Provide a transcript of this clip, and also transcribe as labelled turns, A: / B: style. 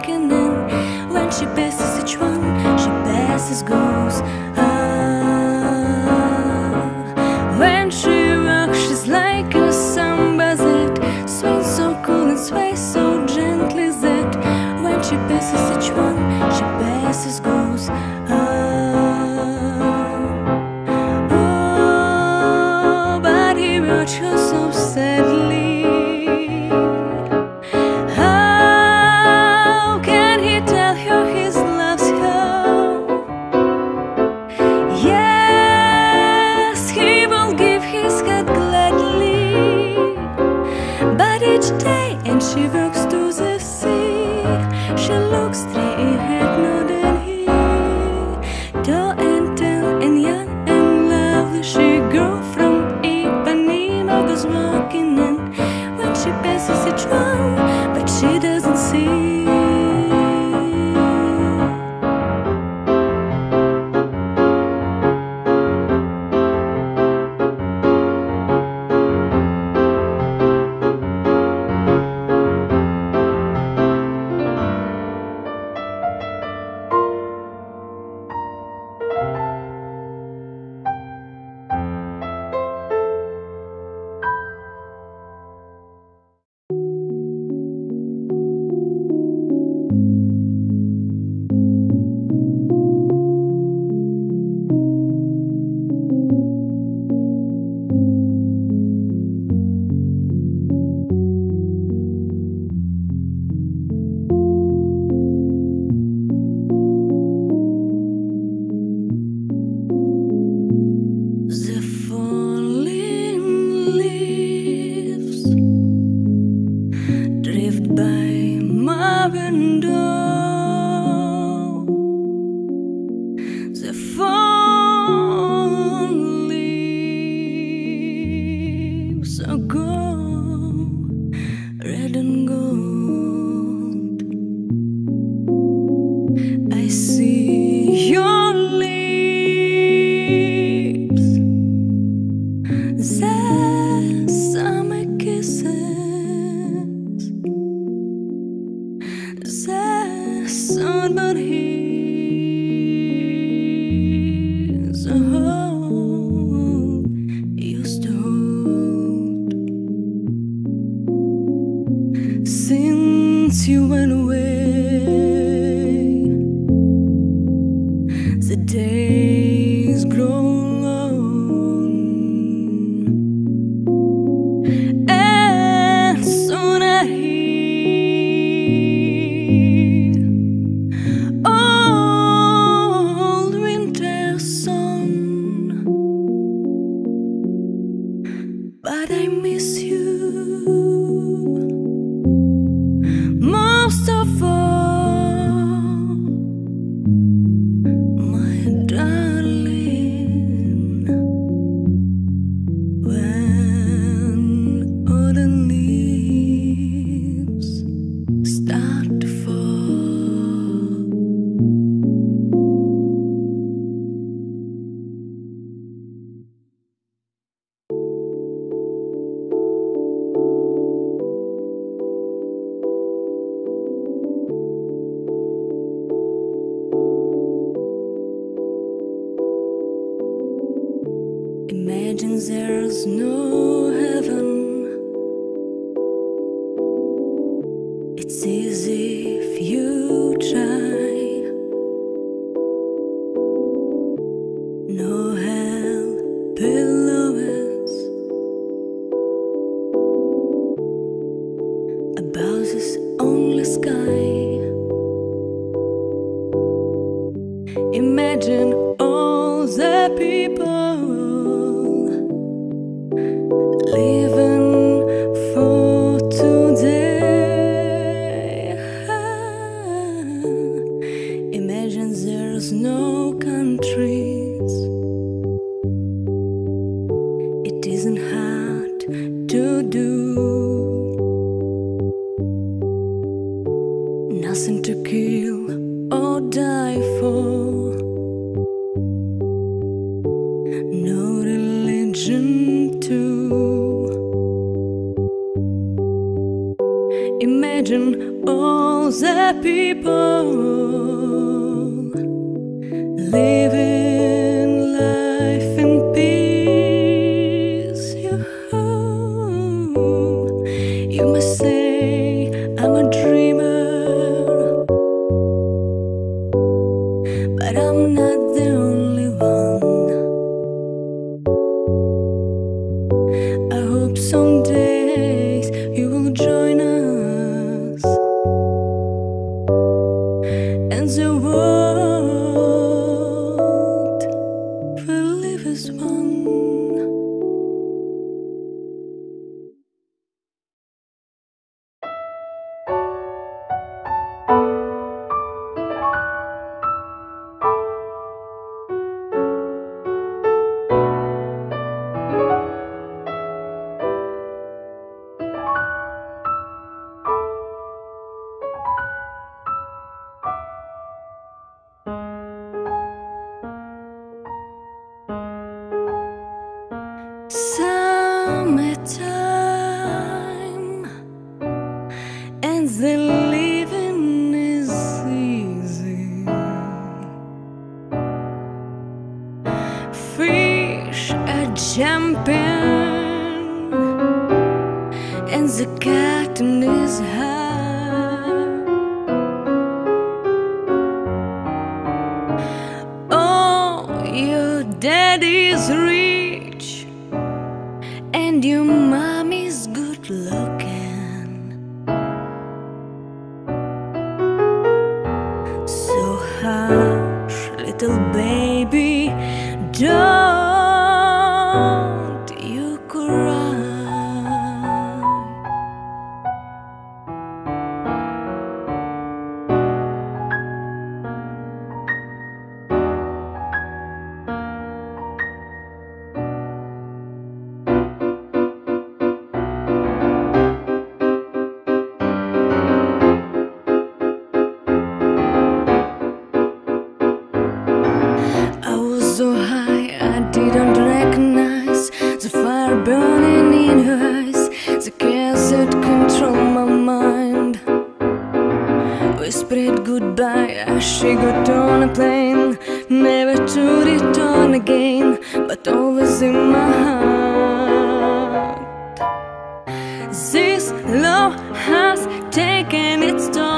A: walking in when she passes each one. Sixteen. I miss you. It's easy if you try. No hell below us. Above us, only sky. Imagine all the people. no countries. It isn't hard to do. Nothing to kill or die for. No religion to imagine all the people. But Summertime and the living is easy. Fish are jumping and the cotton is high. Oh, your daddy's rich and your mommy's good looking. So hush, little baby, don't goodbye. As she got on a plane, never to return again, but always in my heart. This love has taken its toll